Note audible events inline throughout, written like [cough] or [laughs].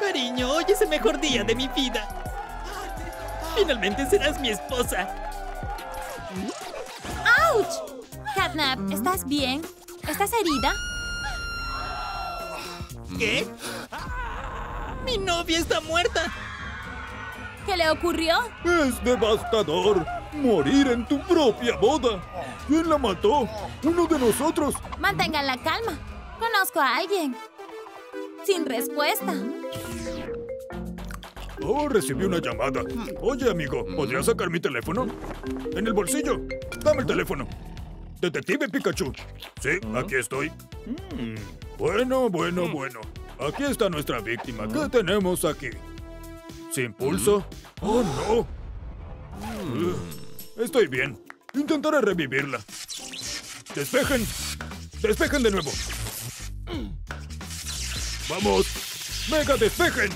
Cariño, hoy es el mejor día de mi vida. Finalmente serás mi esposa. ¡Auch! Catnap, ¿estás bien? ¿Estás herida? ¿Qué? Mi novia está muerta. ¿Qué le ocurrió? Es devastador morir en tu propia boda. ¿Quién la mató? Uno de nosotros. Mantengan la calma. Conozco a alguien. Sin respuesta. Oh, recibí una llamada. Oye, amigo, ¿podrías sacar mi teléfono? En el bolsillo. Dame el teléfono. Detective Pikachu. Sí, aquí estoy. Mm, Bueno, bueno, bueno. Aquí está nuestra víctima. ¿Qué tenemos aquí? ¿Sin pulso? ¡Oh, no! Estoy bien. Intentaré revivirla. ¡Despejen! ¡Despejen de nuevo! ¡Vamos! ¡Mega despejen!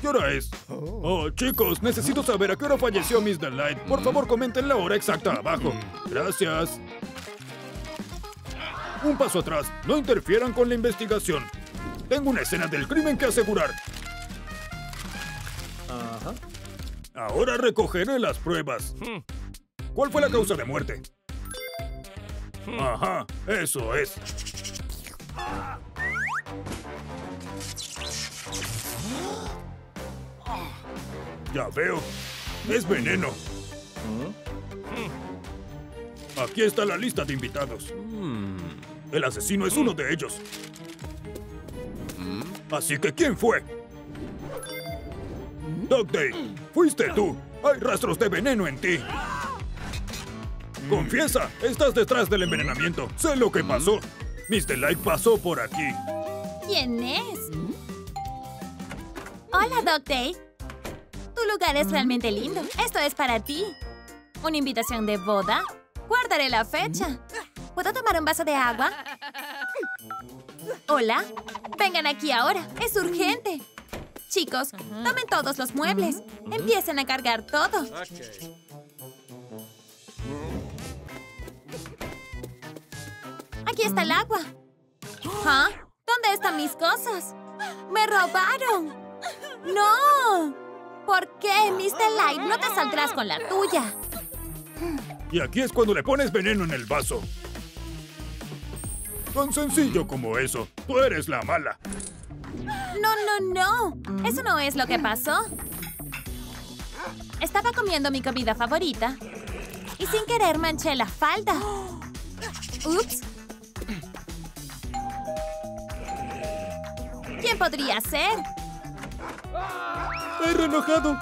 ¿Qué hora es? Oh, chicos, necesito saber a qué hora falleció Miss Delight. Por favor, comenten la hora exacta abajo. Gracias. Un paso atrás. No interfieran con la investigación. Tengo una escena del crimen que asegurar. Ahora recogeré las pruebas. ¿Cuál fue la causa de muerte? Ajá, eso es. Ya veo. Es veneno. Aquí está la lista de invitados. El asesino es uno de ellos. Así que, ¿quién fue? Dog Day, fuiste tú. Hay rastros de veneno en ti. Confiesa, estás detrás del envenenamiento. Sé lo que pasó. Mr. Light pasó por aquí. ¿Quién es? Hola, Doc Day. Tu lugar es realmente lindo. Esto es para ti. ¿Una invitación de boda? Guardaré la fecha. ¿Puedo tomar un vaso de agua? Hola. Vengan aquí ahora. Es urgente. Chicos, tomen todos los muebles. Empiecen a cargar todo. Aquí está el agua. ¿Ah? ¿Dónde están mis cosas? ¡Me robaron! ¡No! ¿Por qué, Mr. Light? No te saldrás con la tuya. Y aquí es cuando le pones veneno en el vaso. Tan sencillo como eso. Tú eres la mala. No, no, no. Eso no es lo que pasó. Estaba comiendo mi comida favorita y sin querer manché la falda. Ups. ¿Quién podría ser? ¡He enojado!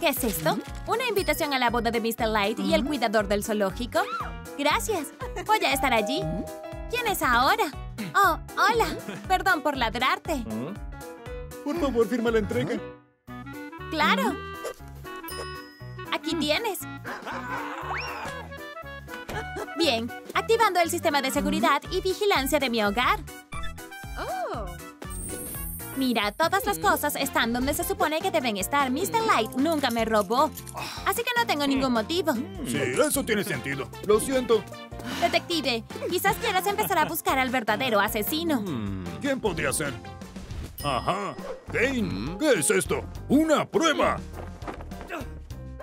¿Qué es esto? ¿Una invitación a la boda de Mr. Light y el cuidador del zoológico? Gracias. Voy a estar allí. ¿Quién es ahora? Oh, hola. Perdón por ladrarte. Por favor, firma la entrega. ¡Claro! Aquí tienes. Bien, activando el sistema de seguridad y vigilancia de mi hogar. Mira, todas las cosas están donde se supone que deben estar. Mr. Light nunca me robó. Así que no tengo ningún motivo. Sí, eso tiene sentido. Lo siento. Detective, quizás quieras empezar a buscar al verdadero asesino. ¿Quién podría ser? Ajá. Kane, ¿qué es esto? ¡Una prueba!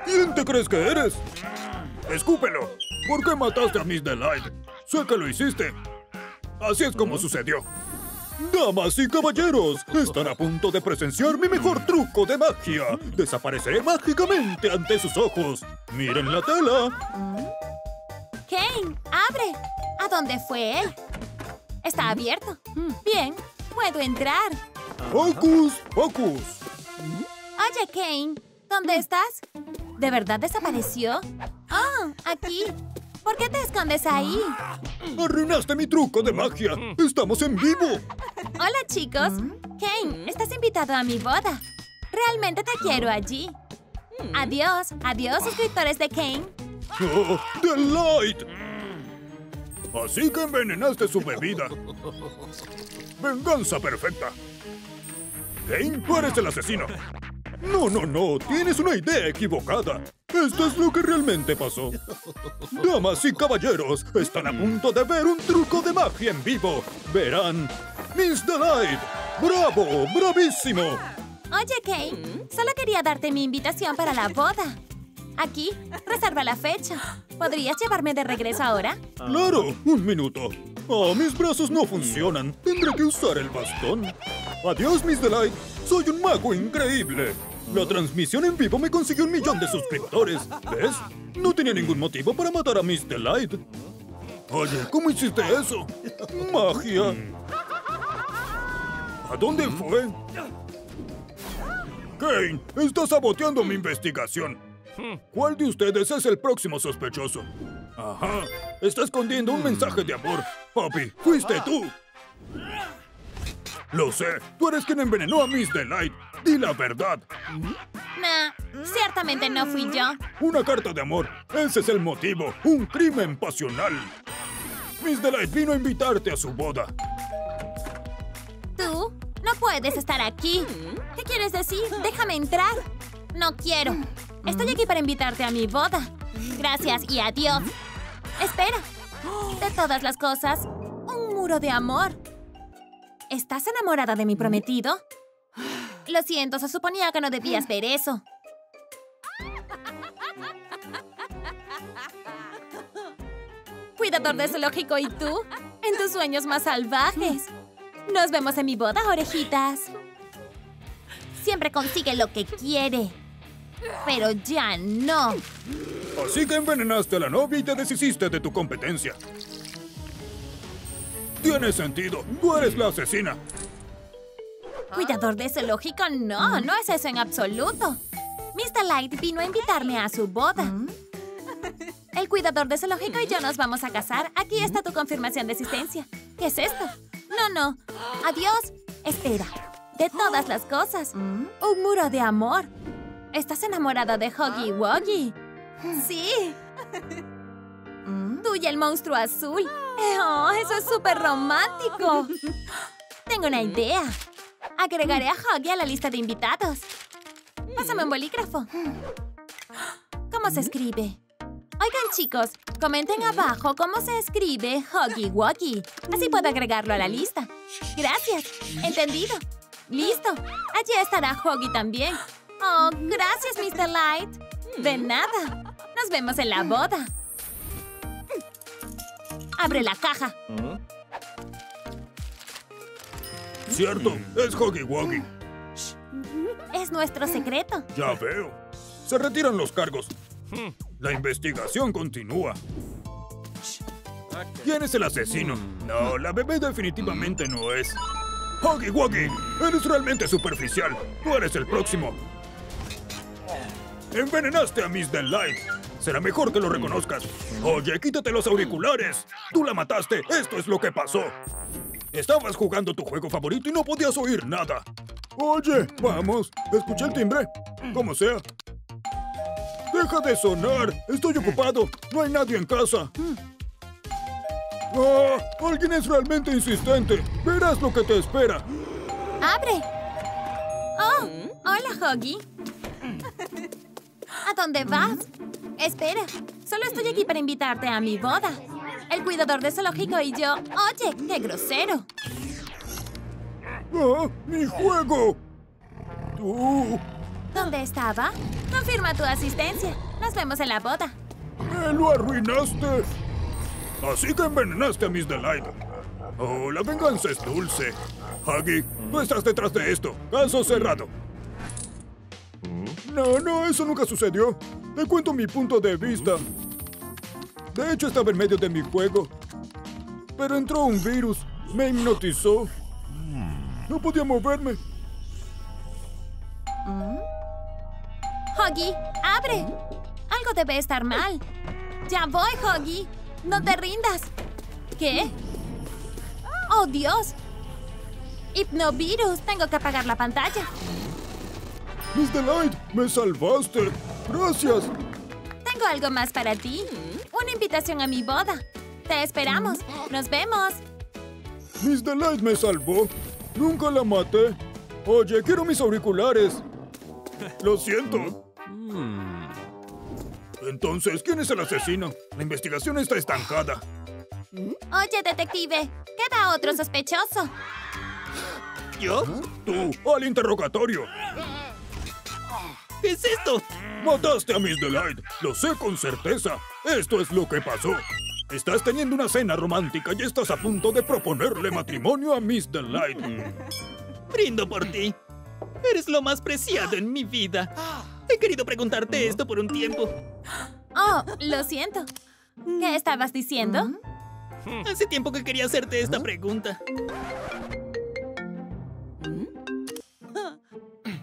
¿Quién te crees que eres? Escúpelo. ¿Por qué mataste a Miss Delight? Sé que lo hiciste. Así es como sucedió. Damas y caballeros, están a punto de presenciar mi mejor truco de magia. Desapareceré mágicamente ante sus ojos. Miren la tela. Kane, abre. ¿A dónde fue él? Está abierto. Bien, puedo entrar. ¡Hocus Pocus! Oye, Kane, ¿dónde estás? ¿De verdad desapareció? Ah, aquí. ¿Por qué te escondes ahí? ¡Arruinaste mi truco de magia! ¡Estamos en vivo! Hola, chicos. Kane, estás invitado a mi boda. Realmente te quiero allí. Adiós, adiós, suscriptores de Kane. ¡Oh, Delight! Así que envenenaste su bebida. Venganza perfecta. Kane, tú eres el asesino. No, no, no. Tienes una idea equivocada. Esto es lo que realmente pasó. Damas y caballeros, están a punto de ver un truco de magia en vivo. Verán ¡Miss Delight! ¡Bravo! ¡Bravísimo! Oye, Kane, solo quería darte mi invitación para la boda. Aquí, reserva la fecha. ¿Podrías llevarme de regreso ahora? Claro, un minuto. Oh, mis brazos no funcionan. Tendré que usar el bastón. Adiós, Miss Delight. Soy un mago increíble. La transmisión en vivo me consiguió un millón de suscriptores. ¿Ves? No tenía ningún motivo para matar a Miss Delight. Oye, ¿cómo hiciste eso? ¡Magia! ¿A dónde fue? Kane, está saboteando mi investigación. ¿Cuál de ustedes es el próximo sospechoso? Ajá, está escondiendo un mensaje de amor. Papi, fuiste tú. Lo sé, tú eres quien envenenó a Miss Delight. Di la verdad. Nah, ciertamente no fui yo. Una carta de amor. Ese es el motivo. Un crimen pasional. Miss Delight vino a invitarte a su boda. ¿Tú? No puedes estar aquí. ¿Qué quieres decir? Déjame entrar. No quiero. Estoy aquí para invitarte a mi boda. Gracias y adiós. Espera. De todas las cosas, un muro de amor. ¿Estás enamorada de mi prometido? Lo siento, se suponía que no debías ver eso. Cuidador de zoológico y tú, en tus sueños más salvajes. Nos vemos en mi boda, orejitas. Siempre consigue lo que quiere. Pero ya no. Así que envenenaste a la novia y te deshiciste de tu competencia. Tiene sentido. Tú eres la asesina. Cuidador de zoológico, no, no es eso en absoluto. Mr. Light vino a invitarme a su boda. [laughs] El cuidador de zoológico y yo nos vamos a casar. Aquí está tu confirmación de existencia. ¿Qué es esto? No, no. Adiós. Espera. De todas las cosas. Un muro de amor. ¿Estás enamorada de Huggy Wuggy? Sí. Tú y el monstruo azul. Oh, eso es súper romántico. [laughs] Tengo una idea. Agregaré a Huggy a la lista de invitados. Pásame un bolígrafo. ¿Cómo se escribe? Oigan, chicos, comenten abajo cómo se escribe Huggy Wuggy. Así puedo agregarlo a la lista. Gracias. Entendido. Listo. Allí estará Huggy también. Oh, gracias, Mr. Light. De nada. Nos vemos en la boda. Abre la caja. Cierto, es Huggy Wuggy. Es nuestro secreto. Ya veo. Se retiran los cargos. La investigación continúa. ¿Quién es el asesino? No, la bebé definitivamente no es. Huggy Wuggy, eres realmente superficial. Tú eres el próximo. Envenenaste a Miss Delight. Será mejor que lo reconozcas. Oye, quítate los auriculares. Tú la mataste. Esto es lo que pasó. Estabas jugando tu juego favorito y no podías oír nada. Oye, vamos. Escuché el timbre. Como sea. ¡Deja de sonar! ¡Estoy ocupado! ¡No hay nadie en casa! ¡Ah! ¡Alguien es realmente insistente! ¡Verás lo que te espera! ¡Abre! ¡Oh! Hola, Huggy. ¿A dónde vas? Espera, solo estoy aquí para invitarte a mi boda. El cuidador de zoológico y yo... ¡Oye, qué grosero! ¡Ah! ¡Mi juego! ¡Tú! ¿Dónde estaba? Confirma tu asistencia. Nos vemos en la boda. ¡Me lo arruinaste! Así que envenenaste a Miss Delight. Oh, la venganza es dulce. Huggy, tú estás detrás de esto. Caso cerrado. No, no, eso nunca sucedió. Te cuento mi punto de vista. De hecho, estaba en medio de mi juego. Pero entró un virus. Me hipnotizó. No podía moverme. Huggy, abre. Algo debe estar mal. Ya voy, Huggy. No te rindas. ¿Qué? ¡Oh, Dios! Hipnovirus. Tengo que apagar la pantalla. Miss Delight, me salvaste. Gracias. Tengo algo más para ti. Una invitación a mi boda. Te esperamos. Nos vemos. Miss Delight me salvó. Nunca la maté. Oye, quiero mis auriculares. Lo siento. Entonces, ¿quién es el asesino? La investigación está estancada. Oye, detective. Queda otro sospechoso. ¿Yo? Tú, al interrogatorio. ¿Qué es esto? Mataste a Miss Delight. Lo sé con certeza. Esto es lo que pasó. Estás teniendo una cena romántica y estás a punto de proponerle matrimonio a Miss Delight. [laughs] Brindo por ti. Eres lo más preciado en mi vida. He querido preguntarte esto por un tiempo. Oh, lo siento. ¿Qué estabas diciendo? Hace tiempo que quería hacerte esta pregunta.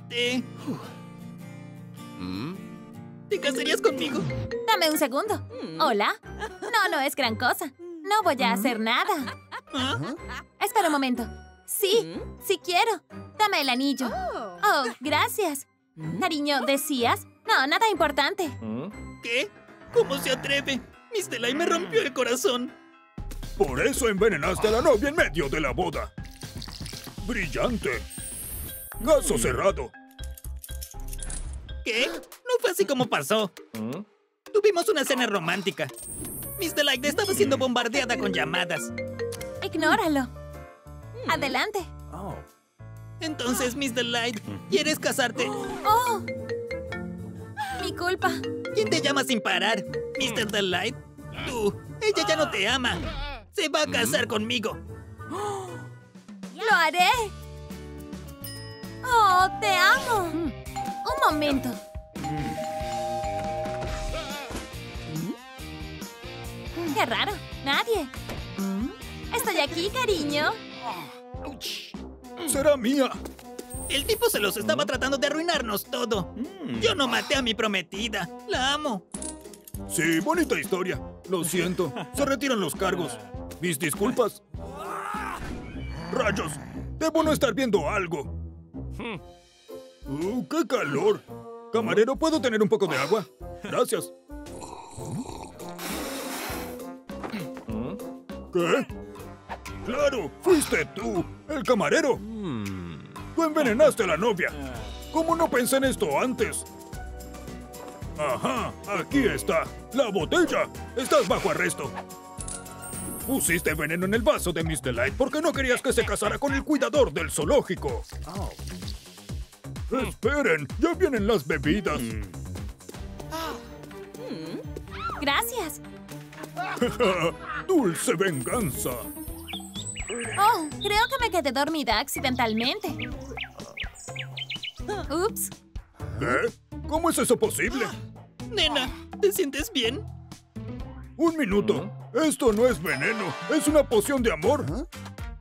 ¿Te... ¿Te casarías conmigo? Dame un segundo. ¿Hola? No, no es gran cosa. No voy a hacer nada. ¿Ah? Espera un momento. Sí, sí quiero. Dame el anillo. Oh, gracias. Cariño, ¿decías? No, nada importante. ¿Qué? ¿Cómo se atreve? Miss Delay me rompió el corazón. Por eso envenenaste a la novia en medio de la boda. Brillante. Caso cerrado. ¿Qué? No fue así como pasó. Tuvimos una cena romántica. Miss Delight estaba siendo bombardeada con llamadas. Ignóralo. Adelante. Entonces, Miss Delight, ¿quieres casarte? Oh. Mi culpa. ¿Quién te llama sin parar? ¿Mr. Delight? Tú. Ella ya no te ama. Se va a casar conmigo. Lo haré. Oh, te amo. Un momento. Qué raro. Nadie. Estoy aquí, cariño. Será mía. El tipo se los estaba tratando de arruinarnos todo. Yo no maté a mi prometida. La amo. Sí, bonita historia. Lo siento. Se retiran los cargos. Mis disculpas. [laughs] Rayos. Debo no estar viendo algo. Uh, ¡Qué calor! Camarero, ¿puedo tener un poco de agua? Gracias. ¿Qué? ¡Claro! ¡Fuiste tú! ¡El camarero! Tú envenenaste a la novia. ¿Cómo no pensé en esto antes? Ajá, aquí está. La botella. Estás bajo arresto. Pusiste veneno en el vaso de Miss Delight porque no querías que se casara con el cuidador del zoológico. [laughs] Esperen, ya vienen las bebidas. Gracias. [laughs] Dulce venganza. Oh, creo que me quedé dormida accidentalmente. Ups. ¿Qué? ¿Cómo es eso posible? [gasps] Nena, ¿te sientes bien? Un minuto. Esto no es veneno. Es una poción de amor.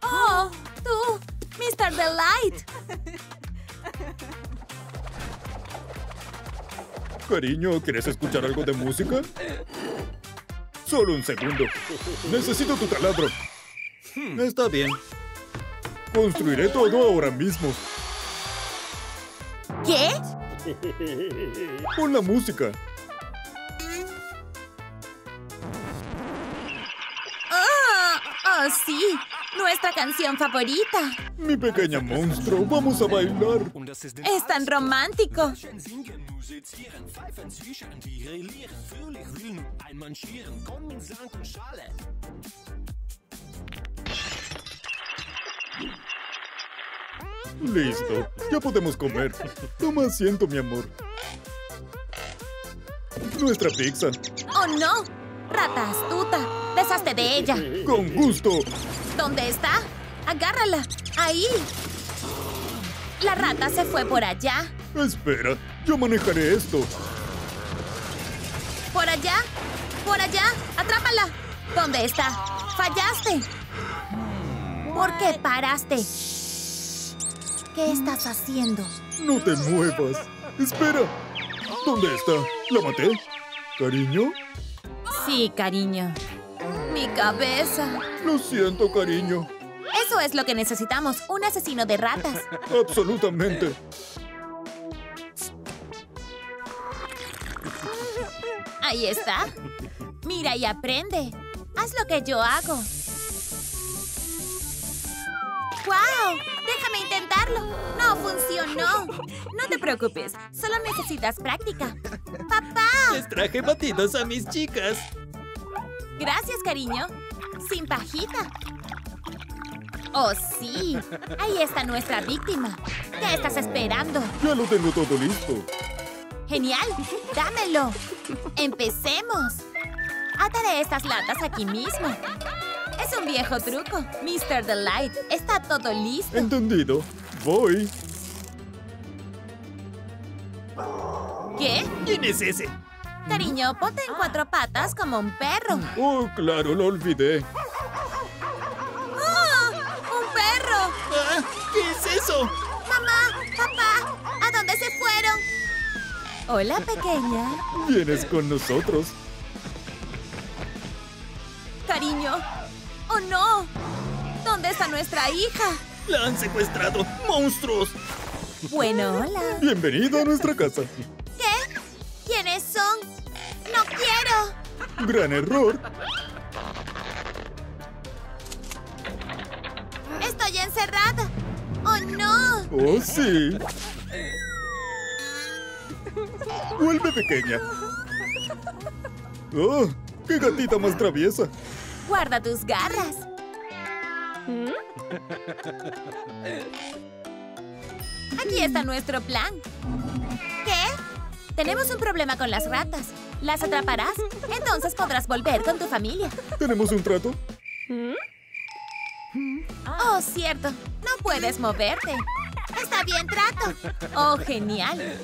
Oh, tú, Mr. Delight. [laughs] Cariño, ¿quieres escuchar algo de música? Solo un segundo. Necesito tu taladro. Está bien. Construiré todo ahora mismo. ¿Qué? Pon la música. Oh, oh, sí. Nuestra canción favorita. Mi pequeña monstruo, vamos a bailar. Es tan romántico. Listo, ya podemos comer. Toma asiento, mi amor. Nuestra pizza. ¡Oh, no! Rata astuta. Deshazte de ella. Con gusto. ¿Dónde está? Agárrala. Ahí. La rata se fue por allá. Espera, yo manejaré esto. ¿Por allá? ¿Por allá? ¡Atrápala! ¿Dónde está? ¡Fallaste! ¿Por qué paraste? ¿Qué estás haciendo? No te muevas. Espera. ¿Dónde está? ¿La maté? ¿Cariño? Sí, cariño. Mi cabeza. Lo siento, cariño. Eso es lo que necesitamos, un asesino de ratas. [laughs] Absolutamente. Ahí está. Mira y aprende. Haz lo que yo hago. ¡Guau! Déjame intentarlo. No funcionó. No te preocupes. Solo necesitas práctica. ¡Papá! Les traje batidos a mis chicas. Gracias, cariño. Sin pajita. ¡Oh, sí! Ahí está nuestra víctima. ¿Qué estás esperando? Ya lo tengo todo listo. ¡Genial! ¡Dámelo! ¡Empecemos! Ataré estas latas aquí mismo. Es un viejo truco. Mr. Delight, está todo listo. Entendido. Voy. ¿Qué? ¿Quién es ese? Cariño, ponte en cuatro patas como un perro. Oh, claro, lo olvidé. ¡Oh! ¡Un perro! Ah, ¿Qué es eso? ¡Mamá! ¡Papá! ¿A dónde se fueron? Hola, pequeña. Vienes con nosotros. Cariño. ¡Oh, no! ¿Dónde está nuestra hija? La han secuestrado. ¡Monstruos! Bueno, hola. Bienvenido a nuestra casa. Gran error. ¡Estoy encerrada! ¡Oh, no! Oh, sí. Vuelve pequeña. Oh, qué gatita más traviesa. Guarda tus garras. Aquí está nuestro plan. ¿Qué? Tenemos un problema con las ratas. ¿Las atraparás? Entonces podrás volver con tu familia. ¿Tenemos un trato? Oh, cierto. No puedes moverte. Está bien, trato. Oh, genial.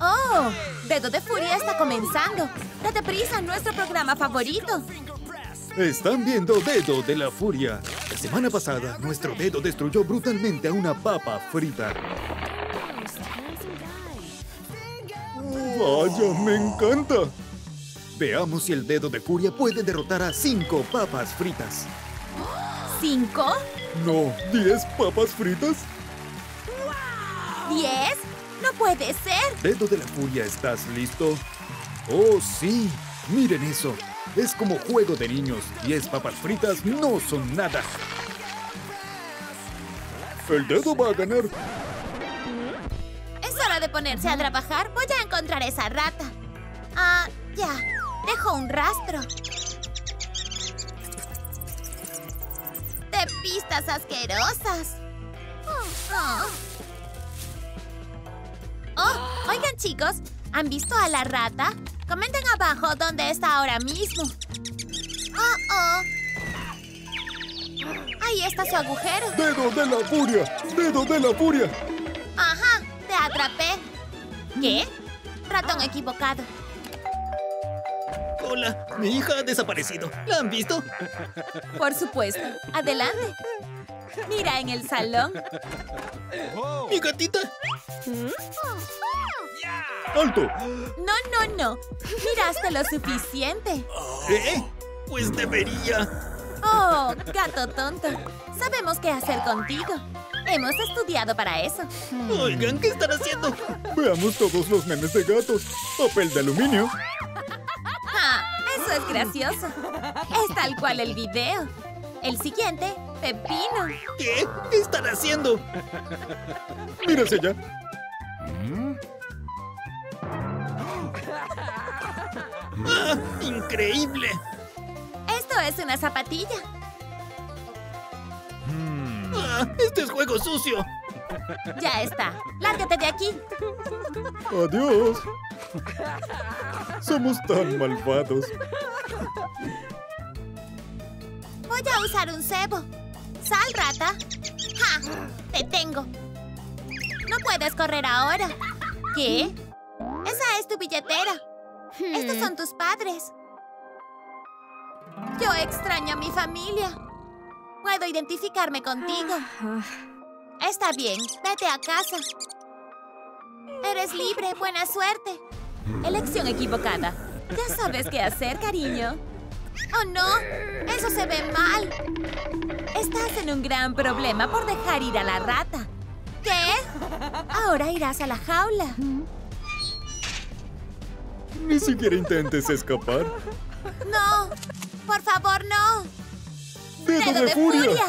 Oh, Dedo de Furia está comenzando. Date prisa, nuestro programa favorito. Están viendo Dedo de la Furia. La semana pasada, nuestro dedo destruyó brutalmente a una papa frita. Vaya, me encanta. Veamos si el dedo de furia puede derrotar a cinco papas fritas. ¿Cinco? No, ¿diez papas fritas? ¿Diez? No puede ser. Dedo de la furia, ¿estás listo? Oh, sí. Miren eso. Es como juego de niños. Diez papas fritas no son nada. El dedo va a ganar. Es hora de ponerse a trabajar. Voy a encontrar esa rata. Ah, ya. Dejo un rastro. De pistas asquerosas. Oh. Oh, oigan chicos, ¿han visto a la rata? Comenten abajo dónde está ahora mismo. Oh, oh. Ahí está su agujero. Dedo de la furia. Dedo de la furia. Ajá, te atrapé. ¿Qué? Ratón equivocado. Hola, mi hija ha desaparecido. ¿La han visto? Por supuesto. Adelante. Mira en el salón. ¿Mi gatita? ¡Alto! No, no, no. Miraste lo suficiente. ¿Eh? Pues debería. Oh, gato tonto. Sabemos qué hacer contigo. Hemos estudiado para eso. Oigan, ¿qué están haciendo? Veamos todos los memes de gatos. Papel de aluminio. Eso es gracioso. Es tal cual el video. El siguiente, Pepino. ¿Qué? ¿Qué están haciendo? Mira hacia allá. ¡Ah! ¡Increíble! Esto es una zapatilla. ¡Ah! ¡Este es juego sucio! Ya está. Lárgate de aquí. Adiós. Somos tan malvados. Voy a usar un cebo. Sal, rata. ¡Ja! Te tengo. No puedes correr ahora. ¿Qué? Esa es tu billetera. Estos son tus padres. Yo extraño a mi familia. Puedo identificarme contigo. Está bien, vete a casa. Eres libre, buena suerte. Elección equivocada. Ya sabes qué hacer, cariño. ¡Oh, no! ¡Eso se ve mal! Estás en un gran problema por dejar ir a la rata. ¿Qué? Ahora irás a la jaula. Ni siquiera intentes escapar. ¡No! ¡Por favor, no! ¡Dedo, ¡Dedo de, furia!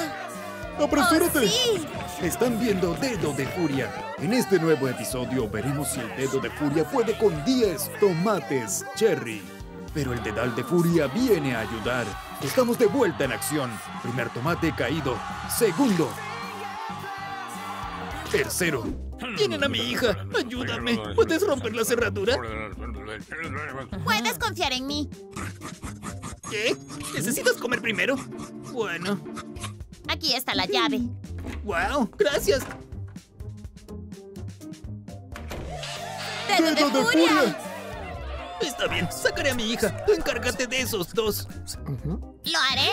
¡Oh, ¡Apresúrate! sí! Están viendo Dedo de Furia. En este nuevo episodio veremos si el Dedo de Furia puede con 10 tomates cherry. Pero el dedal de furia viene a ayudar. Estamos de vuelta en acción. Primer tomate caído. Segundo. Tercero. Tienen a mi hija. Ayúdame. ¿Puedes romper la cerradura? Puedes confiar en mí. ¿Qué? ¿Necesitas comer primero? Bueno. Aquí está la llave. ¡Wow! ¡Gracias! ¡Dedo de ¡Dedo de furia! furia! Está bien, sacaré a mi hija. Tú encárgate de esos dos. Lo haré.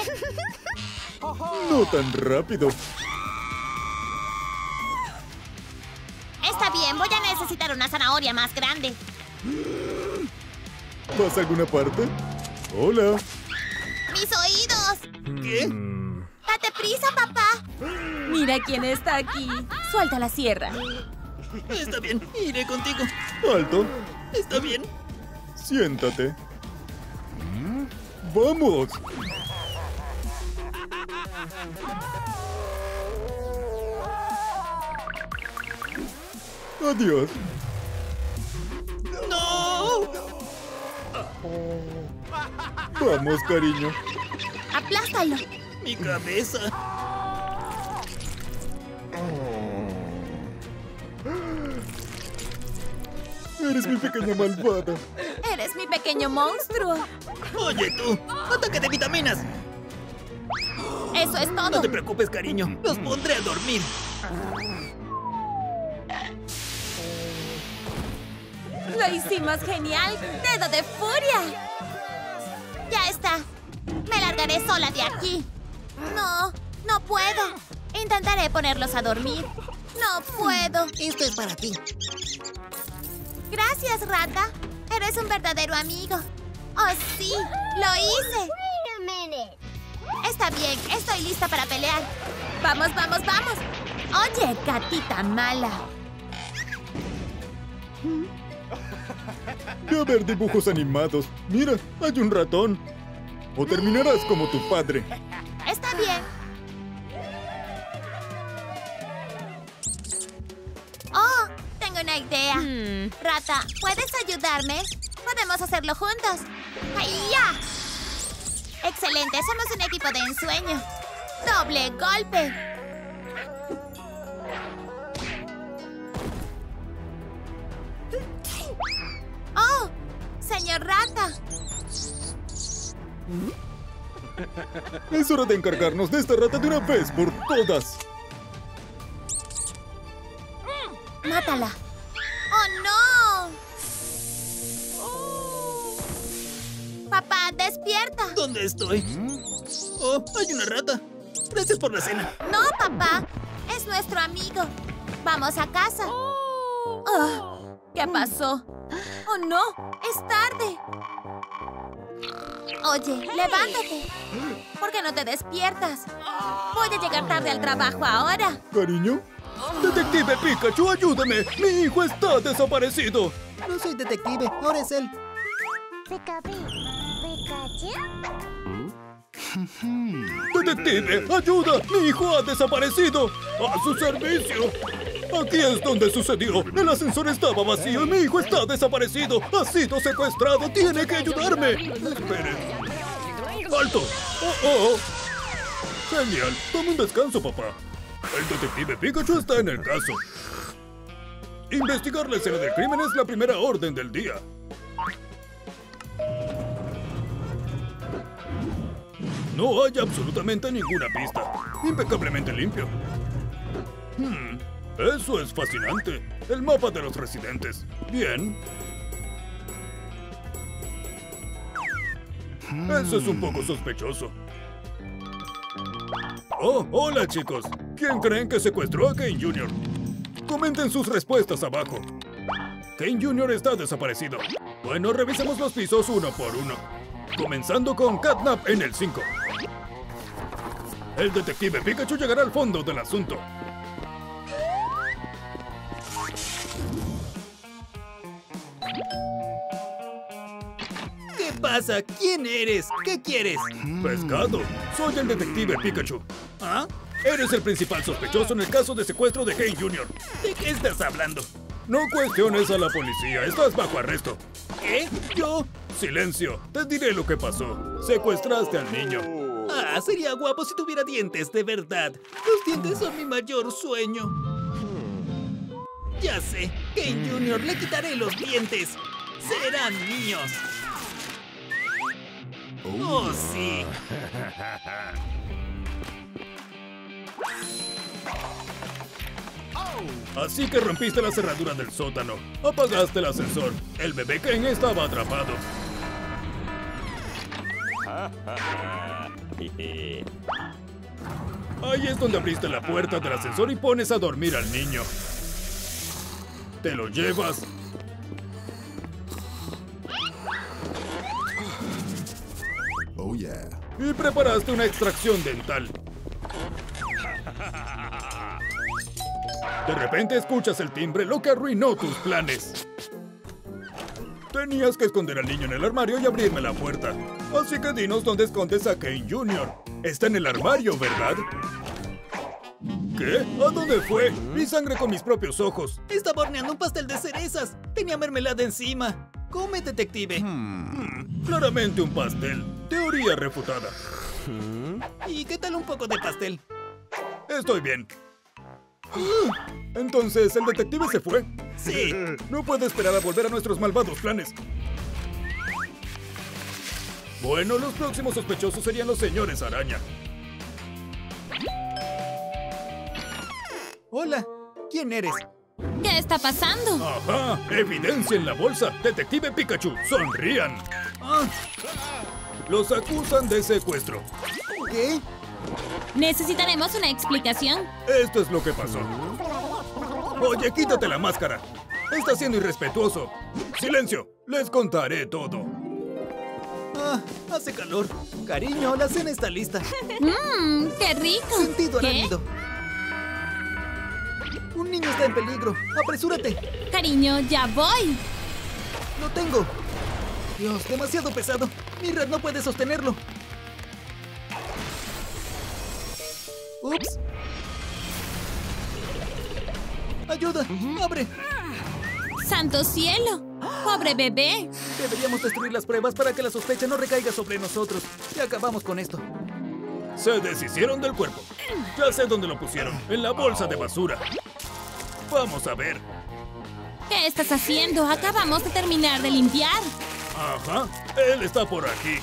No tan rápido. Está bien, voy a necesitar una zanahoria más grande. ¿Vas a alguna parte? Hola. ¡Mis oídos! ¿Qué? ¡Date prisa, papá! Mira quién está aquí. Suelta la sierra. Está bien, iré contigo. Alto. Está bien. Siéntate. ¡Vamos! Adiós. ¡No! Vamos, cariño. ¡Aplástalo! Mi cabeza. Eres mi pequeña malvada. ¡Eres mi pequeño monstruo! Oye tú, ataque de vitaminas. Eso es No todo. te preocupes, cariño. Los pondré a dormir. ¡Lo hicimos genial! ¡Dedo de furia! Ya está. Me largaré sola de aquí. No, no puedo. Intentaré ponerlos a dormir. No puedo. Esto es para ti. Gracias, rata. Eres un verdadero amigo. Oh, sí, lo hice. Está bien, estoy lista para pelear. Vamos, vamos, vamos. Oye, gatita mala. De ver dibujos animados. Mira, hay un ratón. O terminarás como tu padre. Bien. Oh, tengo una idea. Rata, ¿puedes ayudarme? Podemos hacerlo juntos. ¡Ahí Excelente, somos un equipo de ensueño. Doble golpe. ¡Oh! Señor Rata. Es hora de encargarnos de esta rata de una vez por todas. Mátala. ¡Oh, no! Papá, despierta. ¿Dónde estoy? Oh, hay una rata. Gracias por la cena. No, papá. Es nuestro amigo. Vamos a casa. Ah, ¿Qué pasó? Oh, no. Es tarde. Oye, levántate. ¿Por qué no te despiertas? Voy a llegar tarde al trabajo ahora. Cariño. Detective Pikachu, ayúdame. Mi hijo está desaparecido. No soy detective, ahora es él. Detective, ayuda. Mi hijo ha desaparecido. A su servicio. Aquí es donde sucedió. El ascensor estaba vacío y mi hijo está desaparecido. Ha sido secuestrado. Tiene que ayudarme. Espere. ¡Alto! ¡Oh, oh, oh! Genial. Toma un descanso, papá. El detective Pikachu está en el caso. Investigar la escena del crimen es la primera orden del día. No hay absolutamente ninguna pista. Impecablemente limpio. Hmm, eso es fascinante. El mapa de los residentes. Bien. Eso es un poco sospechoso. Oh, hola chicos. ¿Quién creen que secuestró a Kane Jr.? Comenten sus respuestas abajo. Kane Jr. está desaparecido. Bueno, revisemos los pisos uno por uno. Comenzando con Catnap en el 5. El detective Pikachu llegará al fondo del asunto. Pasa? ¿Quién eres? ¿Qué quieres? Pescado, soy el detective Pikachu. ¿Ah? Eres el principal sospechoso en el caso de secuestro de Kane Jr. ¿De qué estás hablando? No cuestiones a la policía, estás bajo arresto. ¿Qué? ¿Yo? Silencio, te diré lo que pasó. Secuestraste al niño. Ah, sería guapo si tuviera dientes, de verdad. Los dientes son mi mayor sueño. Ya sé, Kane Jr. le quitaré los dientes. Serán míos. Oh, sí. Así que rompiste la cerradura del sótano. Apagaste el ascensor. El bebé Ken estaba atrapado. Ahí es donde abriste la puerta del ascensor y pones a dormir al niño. Te lo llevas. Y preparaste una extracción dental. De repente escuchas el timbre, lo que arruinó tus planes. Tenías que esconder al niño en el armario y abrirme la puerta. Así que dinos dónde escondes a Kane Jr. Está en el armario, ¿verdad? ¿Qué? ¿A dónde fue? Vi sangre con mis propios ojos. Estaba horneando un pastel de cerezas. Tenía mermelada encima. Come, detective. Hmm, claramente un pastel. Teoría refutada. ¿Y qué tal un poco de pastel? Estoy bien. Entonces, ¿el detective se fue? Sí. No puedo esperar a volver a nuestros malvados planes. Bueno, los próximos sospechosos serían los señores araña. Hola, ¿quién eres? ¿Qué está pasando? Ajá, evidencia en la bolsa. Detective Pikachu, sonrían. Ah, Los acusan de secuestro. ¿Qué? Necesitaremos una explicación. Esto es lo que pasó. Oye, quítate la máscara. Estás siendo irrespetuoso. Silencio, les contaré todo. Ah, hace calor. Cariño, la cena está lista. Mmm, qué rico. Sentido ¿Qué? arácnido. Un niño está en peligro. Apresúrate. Cariño, ya voy. Lo tengo. Dios, demasiado pesado. Mi red no puede sostenerlo. Ups. Ayuda. Abre. ¡Santo cielo! ¡Pobre bebé! Deberíamos destruir las pruebas para que la sospecha no recaiga sobre nosotros. Y acabamos con esto. Se deshicieron del cuerpo. Ya sé dónde lo pusieron. En la bolsa de basura. Vamos a ver. ¿Qué estás haciendo? Acabamos de terminar de limpiar. Ajá, él está por aquí.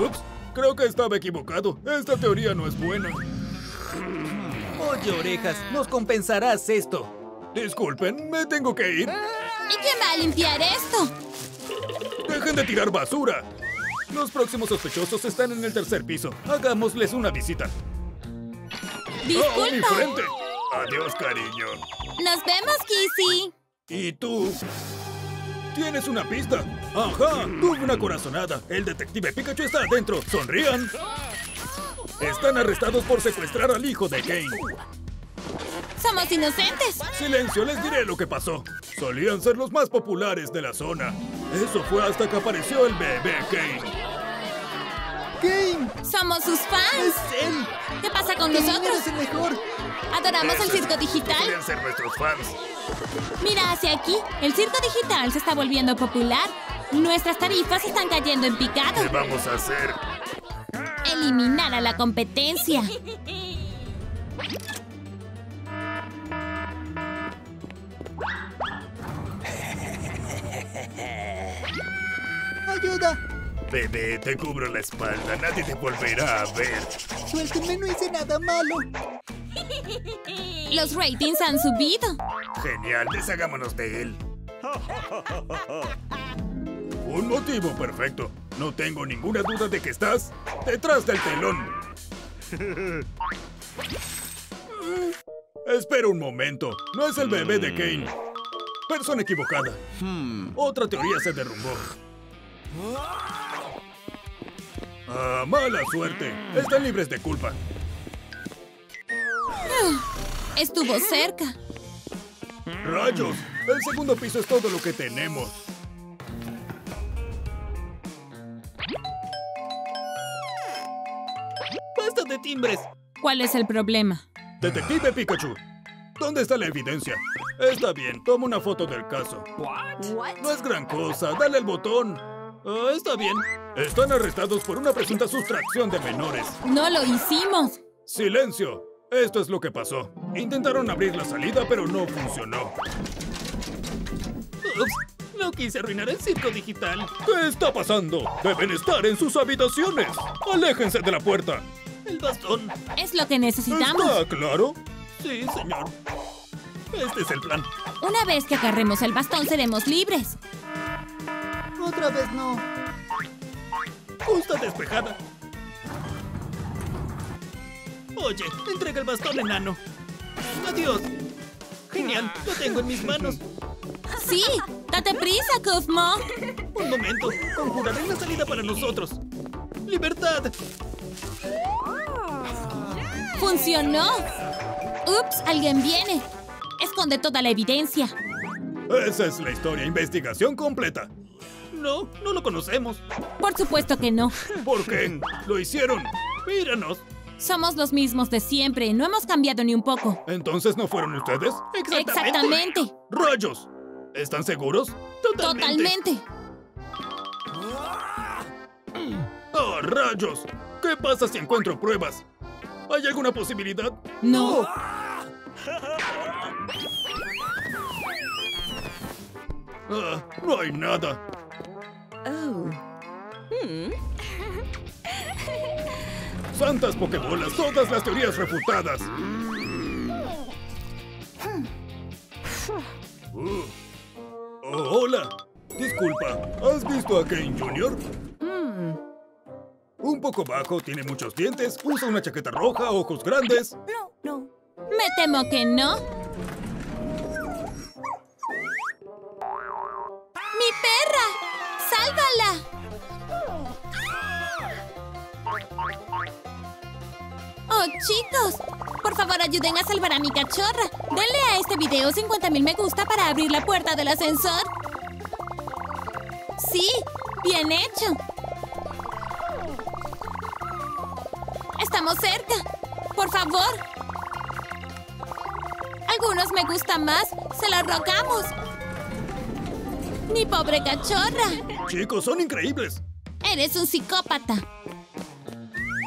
Ups, creo que estaba equivocado. Esta teoría no es buena. Oye, orejas, nos compensarás esto. Disculpen, me tengo que ir. ¿Y quién va a limpiar esto? Dejen de tirar basura. Los próximos sospechosos están en el tercer piso. Hagámosles una visita. ¡Oh, mi Disculpa. frente! Adiós, cariño. Nos vemos, Kissy. ¿Y tú? ¿Tienes una pista? Ajá, tuve una corazonada. El detective Pikachu está adentro. ¡Sonrían! Están arrestados por secuestrar al hijo de Kane. Somos inocentes. Silencio, les diré lo que pasó. Solían ser los más populares de la zona. Eso fue hasta que apareció el bebé Kane. ¡Game! Somos sus fans. ¡Es él! ¿Qué pasa con ¡Game nosotros? eres el mejor! Adoramos el circo digital. Solían ser nuestros fans. Mira hacia aquí. El circo digital se está volviendo popular. Nuestras tarifas están cayendo en picado. ¿Qué vamos a hacer? Eliminar a la competencia. ¡Ayuda! Bebé, te cubro la espalda. Nadie te volverá a ver. Suéltenme, no hice nada malo. Los ratings han subido. Genial, deshagámonos de él. [laughs] Un motivo perfecto. No tengo ninguna duda de que estás detrás del telón. [laughs] Espera un momento. No es el bebé de Kane. Persona equivocada. Otra teoría se derrumbó. Ah, mala suerte. Están libres de culpa. [sighs] Estuvo cerca. ¡Rayos! El segundo piso es todo lo que tenemos. Timbres! ¿Cuál es el problema? Detective Pikachu, ¿dónde está la evidencia? Está bien, toma una foto del caso. No es gran cosa, dale al botón. Ah, está bien. Están arrestados por una presunta sustracción de menores. No lo hicimos. ¡Silencio! Esto es lo que pasó. Intentaron abrir la salida, pero no funcionó. Ups, no quise arruinar el circo digital. ¿Qué está pasando? Deben estar en sus habitaciones. Aléjense de la puerta. El bastón. Es lo que necesitamos. ¿Está claro? Sí, señor. Este es el plan. Una vez que agarremos el bastón, seremos libres. Otra vez no. Justa despejada. Oye, entrega el bastón, enano. Adiós. Genial, lo tengo en mis manos. Sí, date prisa, Kufmo. Un momento, conjuraré la salida para nosotros. ¡Libertad! Funcionó. Ups, alguien viene. Esconde toda la evidencia. Esa es la historia. Investigación completa. No, no lo conocemos. Por supuesto que no. ¿Por qué? Lo hicieron. Míranos. Somos los mismos de siempre. No hemos cambiado ni un poco. ¿Entonces no fueron ustedes? Exactamente. ¡Rayos! ¿Están seguros? Totalmente. ¡Oh, rayos! ¿Qué pasa si encuentro pruebas? ¿Hay alguna posibilidad? No. Ah, no hay nada. Santas Pokébolas, todas las teorías refutadas. Uh. Oh, hola. Disculpa, ¿has visto a Kane Jr.? Un poco bajo, tiene muchos dientes, usa una chaqueta roja, ojos grandes. Me temo que no. ¡Mi perra! ¡Sálvala! ¡Oh, chicos! Por favor, ayuden a salvar a mi cachorra. Denle a este video 50.000 me gusta para abrir la puerta del ascensor. Sí, bien hecho. Estamos cerca. Por favor. Algunos me gustan más. Se los rogamos. Mi pobre cachorra. Chicos, son increíbles. Eres un psicópata.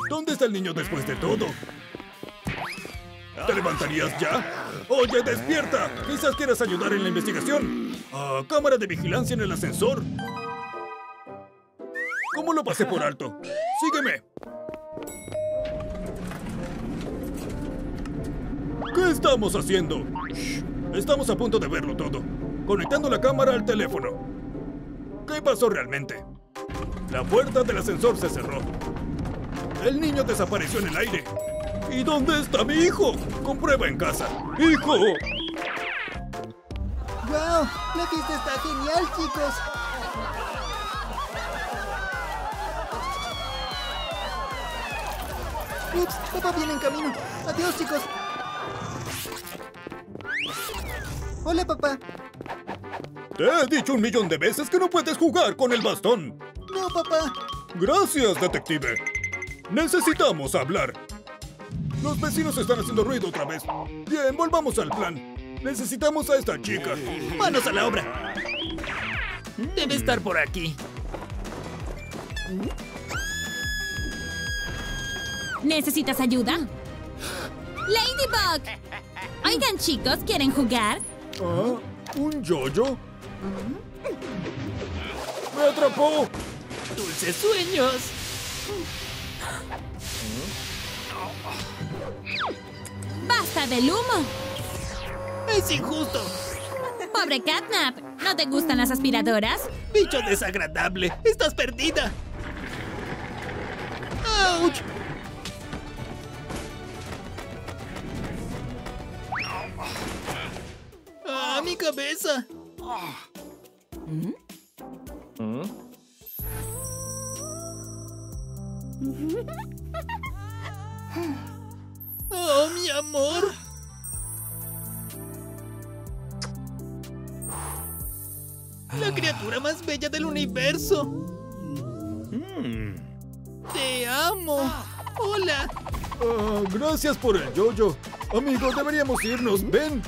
¿Dónde está el niño después de todo? ¿Te levantarías ya? Oye, despierta. Quizás quieras ayudar en la investigación. Ah, cámara de vigilancia en el ascensor. ¿Cómo lo pasé por alto? Sígueme. ¿Qué estamos haciendo? Estamos a punto de verlo todo. Conectando la cámara al teléfono. ¿Qué pasó realmente? La puerta del ascensor se cerró. El niño desapareció en el aire. ¿Y dónde está mi hijo? Comprueba en casa. ¡Hijo! ¡Wow! La fiesta está genial, chicos. Ups, papá viene en camino. Adiós, chicos. Hola, papá. Te he dicho un millón de veces que no puedes jugar con el bastón. No, papá. Gracias, detective. Necesitamos hablar. Los vecinos están haciendo ruido otra vez. Bien, volvamos al plan. Necesitamos a esta chica. Manos a la obra. Debe estar por aquí. ¿Necesitas ayuda? ¡Ladybug! Oigan, chicos, ¿quieren jugar? ¿Ah? ¿Un yoyo? ¡Me atrapó! Dulces sueños. ¡Basta del humo! Es injusto. Pobre Catnap, ¿no te gustan las aspiradoras? Bicho desagradable. Estás perdida. ¡Auch! ¡Ah, mi cabeza! ¡Oh, mi amor! La criatura más bella del universo. Te amo. Hola. Ah, gracias por el yoyo. Amigo, deberíamos irnos. Ven.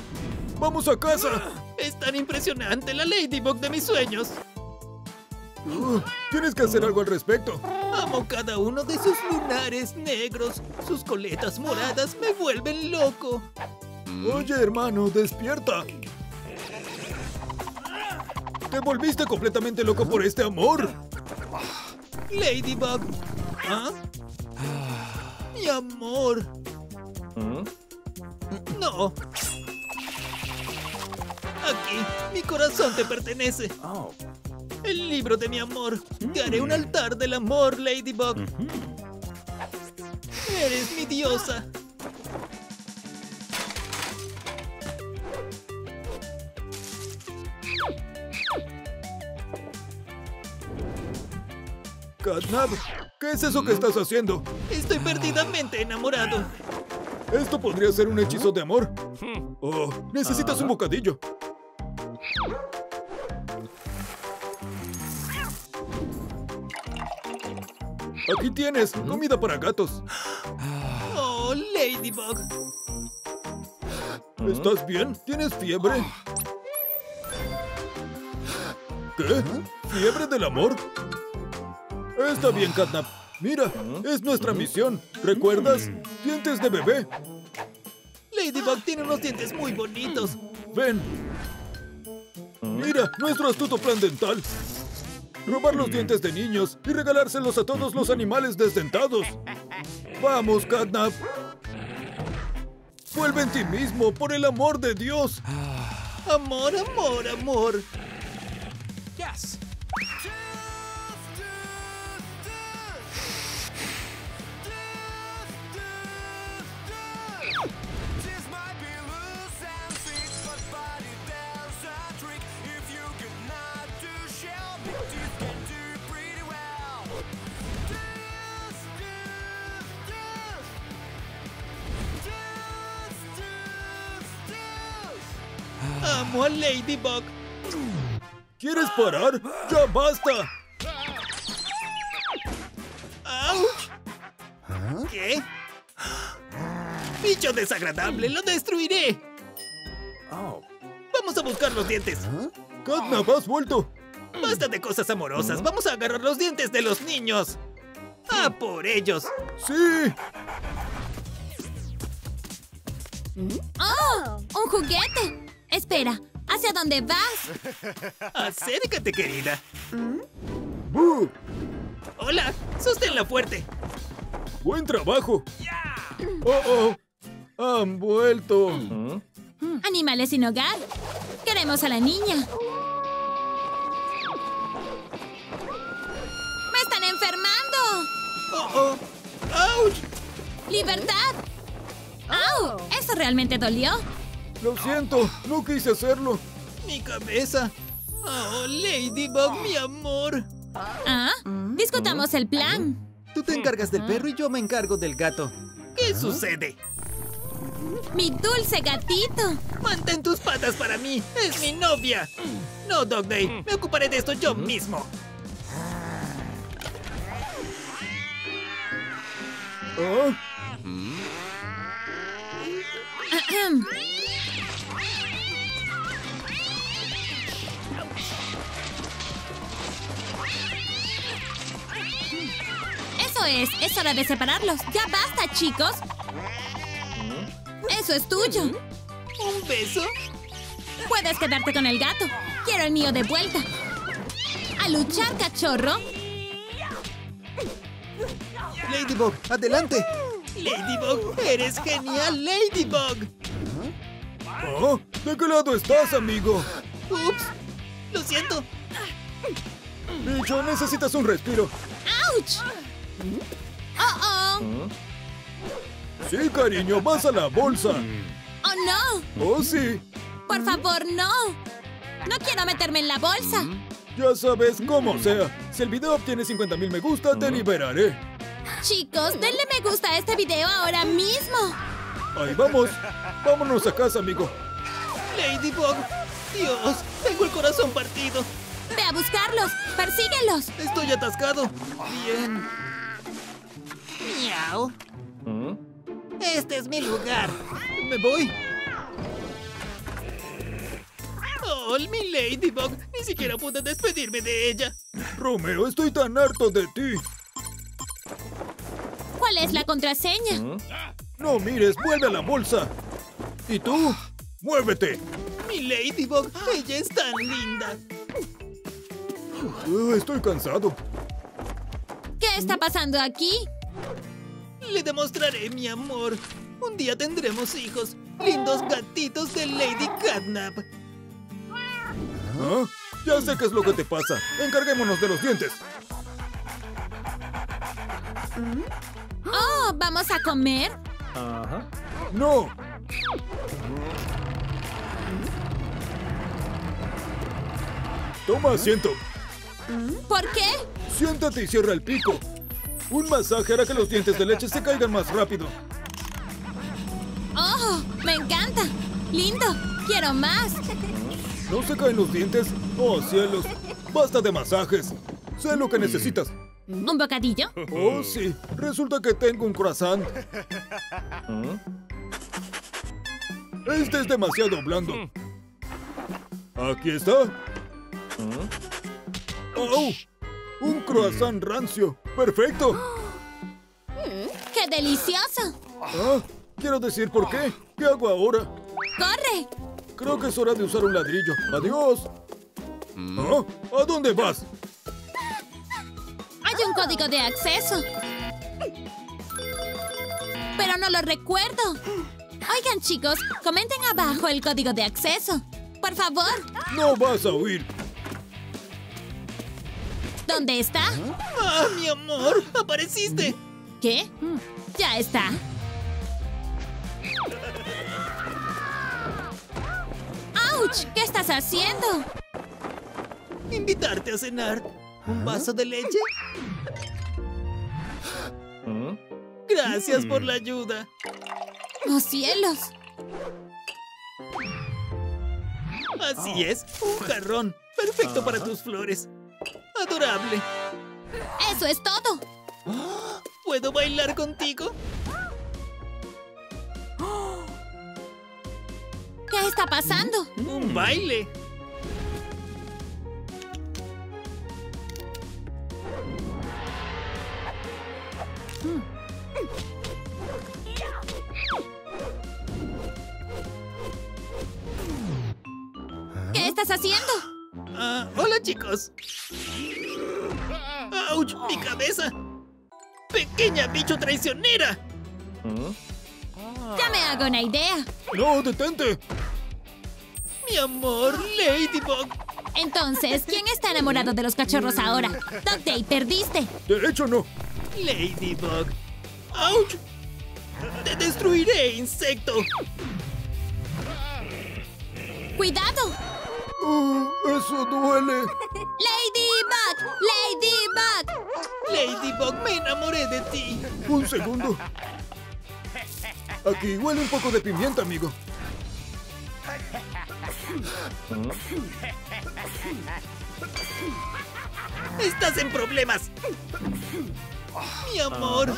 Vamos a casa. Es tan impresionante la Ladybug de mis sueños. Uh, tienes que hacer algo al respecto. Amo cada uno de sus lunares negros. Sus coletas moradas me vuelven loco. Oye, hermano, despierta. Te volviste completamente loco por este amor. Ladybug. ¿Ah? Mi amor. No. Aquí, mi corazón te pertenece. El libro de mi amor. Te haré un altar del amor, Ladybug. Eres mi diosa. Catnap, ¿qué es eso que estás haciendo? Estoy perdidamente enamorado. Esto podría ser un hechizo de amor. Oh, necesitas un bocadillo. Aquí tienes, comida para gatos. Oh, Ladybug. ¿Estás bien? ¿Tienes fiebre? ¿Qué? ¿Fiebre del amor? Está bien, Catnap. Mira, es nuestra misión. ¿Recuerdas? Dientes de bebé. Ladybug tiene unos dientes muy bonitos. Ven. Mira, nuestro astuto plan dental. Robar los dientes de niños y regalárselos a todos los animales desdentados. [laughs] Vamos, Catnap. Vuelve en ti mismo, por el amor de Dios. Amor, amor, amor. Amo Ladybug. ¿Quieres parar? ¡Ya basta! ¡Auch! ¿Qué? ¡Bicho desagradable! ¡Lo destruiré! Vamos a buscar los dientes. Catnap, has vuelto. Basta de cosas amorosas. Vamos a agarrar los dientes de los niños. ¡A por ellos! ¡Sí! ¡Oh! ¡Un juguete! Espera, ¿hacia dónde vas? [laughs] Acércate, querida. ¡Bu! Hola, sosténla fuerte. ¡Buen trabajo! ¡Oh, oh! ¡Han vuelto! Animales sin hogar. Queremos a la niña. ¡Me están enfermando! ¡Oh, oh! ¡Auch! ¡Libertad! ¡Au! ¿Eso realmente dolió? Lo siento, no quise hacerlo. ¡Mi cabeza! ¡Oh, Ladybug, mi amor! ¿Ah? Discutamos el plan. Tú te encargas del perro y yo me encargo del gato. ¿Qué sucede? ¡Mi dulce gatito! ¡Mantén tus patas para mí! ¡Es mi novia! No, Dog Day, me ocuparé de esto yo mismo. ¿Ah? Eso es, es hora de separarlos. Ya basta, chicos. Eso es tuyo. ¿Un beso? Puedes quedarte con el gato. Quiero el mío de vuelta. A luchar, cachorro. Ladybug, adelante. Ladybug, eres genial, Ladybug. ¿Ah? ¿De qué lado estás, amigo? Ups, lo siento. Bicho, necesitas un respiro. ¡Auch! ¡Oh, oh! Sí, cariño, vas a la bolsa. ¡Oh, no! Oh, sí. Por favor, no. No quiero meterme en la bolsa. Ya sabes cómo sea. Si el video obtiene 50 mil me gusta, te liberaré. Chicos, denle me gusta a este video ahora mismo. Ahí vamos. Vámonos a casa, amigo. Ladybug, Dios, tengo el corazón partido. Ve a buscarlos. Persíguelos. Estoy atascado. Bien. Miau. Este es mi lugar. Me voy. Oh, mi Ladybug. Ni siquiera pude despedirme de ella. Romeo, estoy tan harto de ti. ¿Cuál es la contraseña? No mires, vuelve a la bolsa. ¿Y tú? ¡Muévete! Mi Ladybug, ella es tan linda. Uh, estoy cansado. ¿Qué está pasando aquí? Le demostraré mi amor. Un día tendremos hijos. Lindos gatitos de Lady Catnap. ¿Ah? Ya sé qué es lo que te pasa. Encarguémonos de los dientes. Oh, ¿vamos a comer? ¡No! Toma asiento. ¿Por qué? Siéntate y cierra el pico. Un masaje hará que los dientes de leche se caigan más rápido. Oh, me encanta. Lindo. Quiero más. ¿No se caen los dientes? ¡Oh, cielos! ¡Basta de masajes! Sé lo que necesitas. ¿Un bocadillo? Oh, sí. Resulta que tengo un croissant. Este es demasiado blando. Aquí está. ¡Oh! Un croissant rancio. ¡Perfecto! ¡Qué delicioso! Ah, quiero decir por qué. ¿Qué hago ahora? ¡Corre! Creo que es hora de usar un ladrillo. ¡Adiós! ¿Ah? ¿A dónde vas? Hay un código de acceso. Pero no lo recuerdo. Oigan, chicos, comenten abajo el código de acceso. Por favor. No vas a huir. ¿Dónde está? ¡Ah, mi amor! ¡Apareciste! ¿Qué? Ya está. ¡Auch! ¿Qué estás haciendo? Invitarte a cenar. ¿Un vaso de leche? Gracias por la ayuda. ¡Oh, cielos! Así es, un jarrón. Perfecto para tus flores. Adorable. ¡Eso es todo! ¿Puedo bailar contigo? ¿Qué está pasando? Un baile. ¿Qué estás haciendo? Ah, hola, chicos. ¡Mi cabeza! ¡Pequeña bicho traicionera! Ya me hago una idea. ¡No, detente! ¡Mi amor, Ladybug! Entonces, ¿quién está enamorado de los cachorros ahora? Dog Day, perdiste. De hecho, no. Ladybug. ¡Auch! ¡Te destruiré, insecto! ¡Cuidado! Uh, eso duele. [laughs] ¡Ladybug! ¡Ladybug! Ladybug, me enamoré de ti. Un segundo. Aquí huele un poco de pimienta, amigo. Estás en problemas. Mi amor.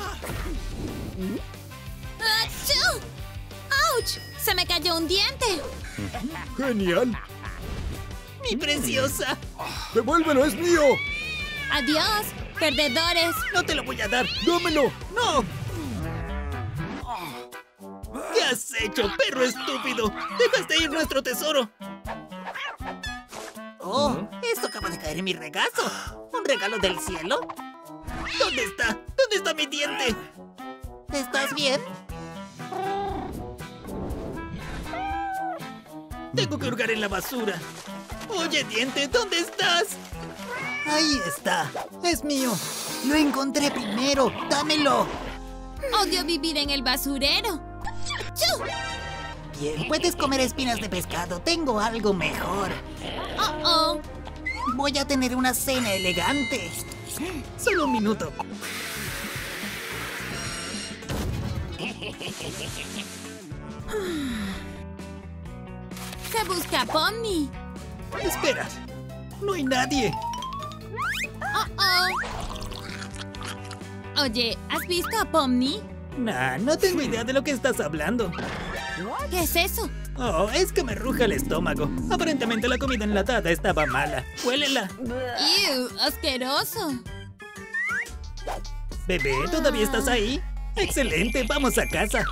¡Achú! ¡Auch! ¡Se me cayó un diente! Genial. Mi preciosa. ¡Devuélvelo, es mío! ¡Adiós, perdedores! No te lo voy a dar. ¡Dámelo! ¡No! ¿Qué has hecho, perro estúpido? ¡Dejaste ir nuestro tesoro! Oh, esto acaba de caer en mi regazo. ¿Un regalo del cielo? ¿Dónde está? ¿Dónde está mi diente? ¿Estás bien? Tengo que hurgar en la basura. Oye, diente, ¿dónde estás? Ahí está. Es mío. Lo encontré primero. Dámelo. Odio vivir en el basurero. ¡Achú! Bien, puedes comer espinas de pescado. Tengo algo mejor. ¡Oh, oh! Voy a tener una cena elegante. Solo un minuto. ¿Qué busca Pomni? Espera. No hay nadie. ¡Oh, oh! Oye, ¿has visto a Pomni? Nah, no tengo idea de lo que estás hablando. ¿Qué es eso? Oh, es que me ruja el estómago. Aparentemente la comida enlatada estaba mala. Huélela. ¡Ew! ¡Asqueroso! Bebé, ¿todavía estás ahí? Excelente, vamos a casa.